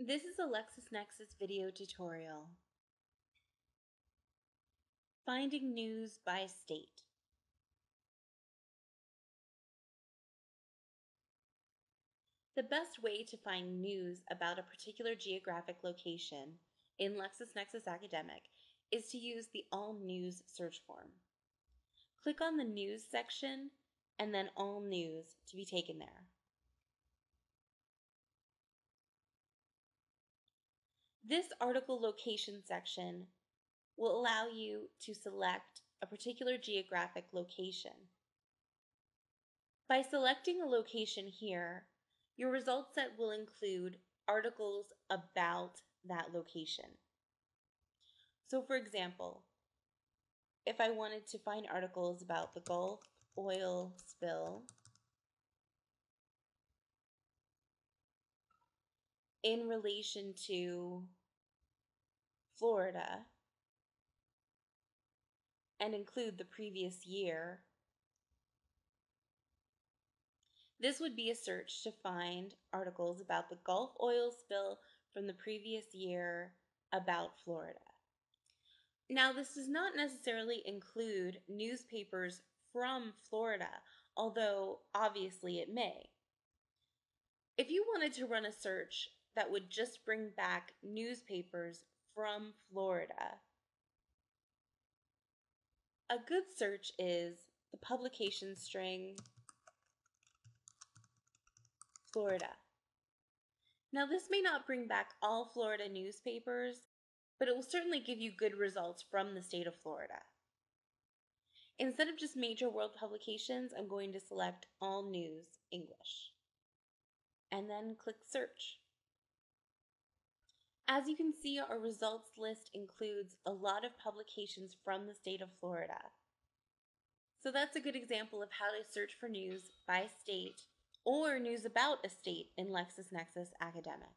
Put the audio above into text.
This is a LexisNexis video tutorial. Finding news by state. The best way to find news about a particular geographic location in LexisNexis Academic is to use the All News search form. Click on the News section and then All News to be taken there. This article location section will allow you to select a particular geographic location. By selecting a location here, your result set will include articles about that location. So for example, if I wanted to find articles about the Gulf oil spill in relation to Florida and include the previous year, this would be a search to find articles about the Gulf oil spill from the previous year about Florida. Now, this does not necessarily include newspapers from Florida, although obviously it may. If you wanted to run a search that would just bring back newspapers from Florida. A good search is the publication string Florida. Now, this may not bring back all Florida newspapers, but it will certainly give you good results from the state of Florida. Instead of just major world publications, I'm going to select All News English and then click Search. As you can see, our results list includes a lot of publications from the state of Florida. So that's a good example of how to search for news by state or news about a state in LexisNexis Academic.